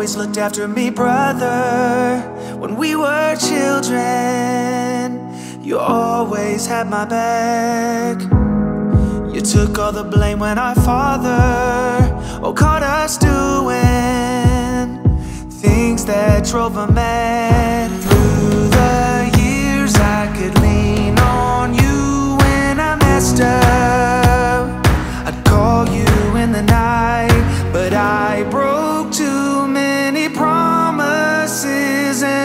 looked after me, brother, when we were children. You always had my back. You took all the blame when our father oh, caught us doing things that drove him mad.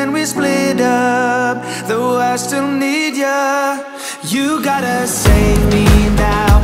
And we split up. Though I still need ya, you gotta save me now.